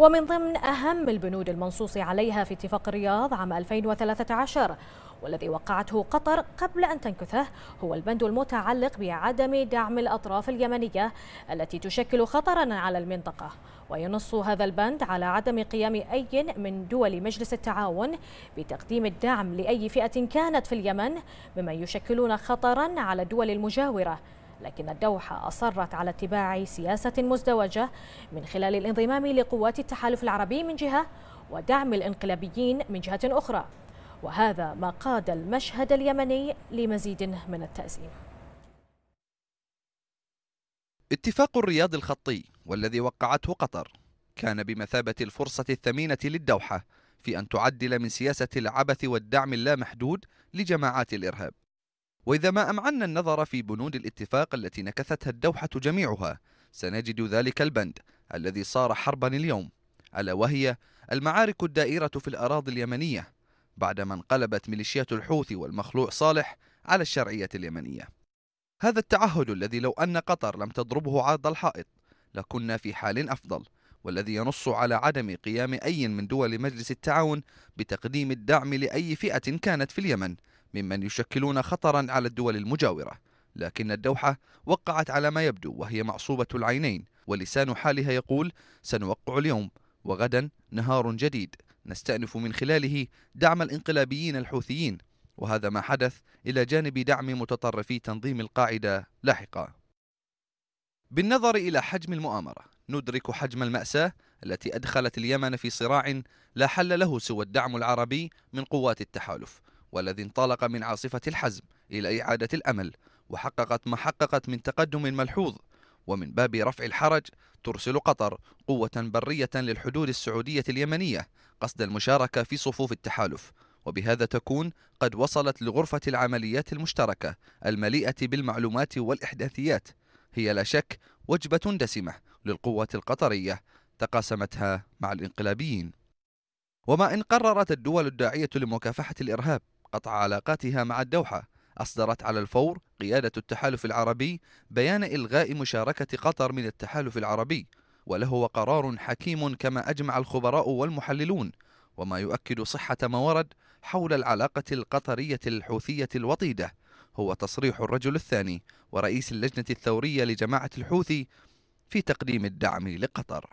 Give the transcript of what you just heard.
ومن ضمن أهم البنود المنصوص عليها في اتفاق الرياض عام 2013 والذي وقعته قطر قبل أن تنكثه هو البند المتعلق بعدم دعم الأطراف اليمنية التي تشكل خطرا على المنطقة. وينص هذا البند على عدم قيام أي من دول مجلس التعاون بتقديم الدعم لأي فئة كانت في اليمن ممن يشكلون خطرا على الدول المجاورة. لكن الدوحة أصرت على اتباع سياسة مزدوجة من خلال الانضمام لقوات التحالف العربي من جهة ودعم الانقلابيين من جهة أخرى. وهذا ما قاد المشهد اليمني لمزيد من التأزيم اتفاق الرياض الخطي والذي وقعته قطر كان بمثابة الفرصة الثمينة للدوحة في أن تعدل من سياسة العبث والدعم اللامحدود لجماعات الإرهاب. وإذا ما أمعنا النظر في بنود الاتفاق التي نكثتها الدوحة جميعها سنجد ذلك البند الذي صار حربا اليوم ألا وهي المعارك الدائرة في الأراضي اليمنية بعدما انقلبت ميليشيات الحوثي والمخلوع صالح على الشرعية اليمنية. هذا التعهد الذي لو أن قطر لم تضربه عرض الحائط لكنا في حال أفضل والذي ينص على عدم قيام أي من دول مجلس التعاون بتقديم الدعم لأي فئة كانت في اليمن. ممن يشكلون خطرا على الدول المجاورة لكن الدوحة وقعت على ما يبدو وهي معصوبة العينين ولسان حالها يقول سنوقع اليوم وغدا نهار جديد نستأنف من خلاله دعم الانقلابيين الحوثيين وهذا ما حدث إلى جانب دعم متطرفي تنظيم القاعدة لاحقا. بالنظر إلى حجم المؤامرة ندرك حجم المأساة التي أدخلت اليمن في صراع لا حل له سوى الدعم العربي من قوات التحالف والذي انطلق من عاصفة الحزم إلى إعادة الأمل وحققت ما حققت من تقدم ملحوظ ومن باب رفع الحرج ترسل قطر قوة برية للحدود السعودية اليمنية قصد المشاركة في صفوف التحالف. وبهذا تكون قد وصلت لغرفة العمليات المشتركة المليئة بالمعلومات والإحداثيات. هي لا شك وجبة دسمة للقوة القطرية تقاسمتها مع الإنقلابيين. وما إن قررت الدول الداعية لمكافحة الإرهاب. قطع علاقاتها مع الدوحة. أصدرت على الفور قيادة التحالف العربي بيان إلغاء مشاركة قطر من التحالف العربي وله قرار حكيم كما أجمع الخبراء والمحللون وما يؤكد صحة ما ورد حول العلاقة القطرية الحوثية الوطيدة. هو تصريح الرجل الثاني ورئيس اللجنة الثورية لجماعة الحوثي في تقديم الدعم لقطر.